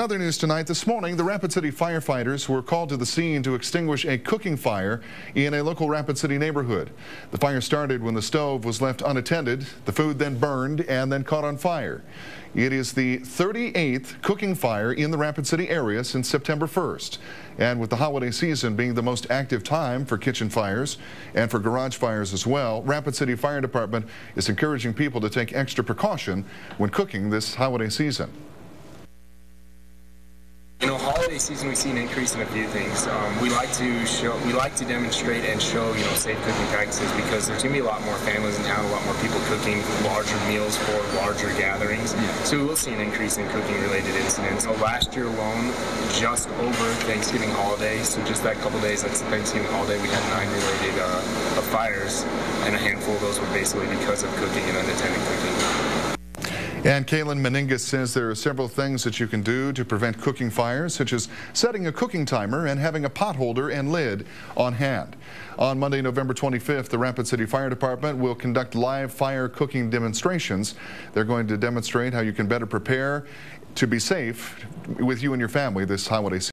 Other news tonight, this morning, the Rapid City firefighters were called to the scene to extinguish a cooking fire in a local Rapid City neighborhood. The fire started when the stove was left unattended. The food then burned and then caught on fire. It is the 38th cooking fire in the Rapid City area since September 1st. And with the holiday season being the most active time for kitchen fires and for garage fires as well, Rapid City Fire Department is encouraging people to take extra precaution when cooking this holiday season. Holiday season we see an increase in a few things. Um, we like to show, we like to demonstrate and show, you know, safe cooking practices because there's going to be a lot more families in town, a lot more people cooking larger meals for larger gatherings. Yeah. So we will see an increase in cooking-related incidents. So last year alone, just over Thanksgiving holiday, so just that couple days, that's Thanksgiving holiday, we had nine related uh, fires, and a handful of those were basically because of cooking and unattended. And Kaylin Meningus says there are several things that you can do to prevent cooking fires, such as setting a cooking timer and having a pot holder and lid on hand. On Monday, November 25th, the Rapid City Fire Department will conduct live fire cooking demonstrations. They're going to demonstrate how you can better prepare to be safe with you and your family this holiday season.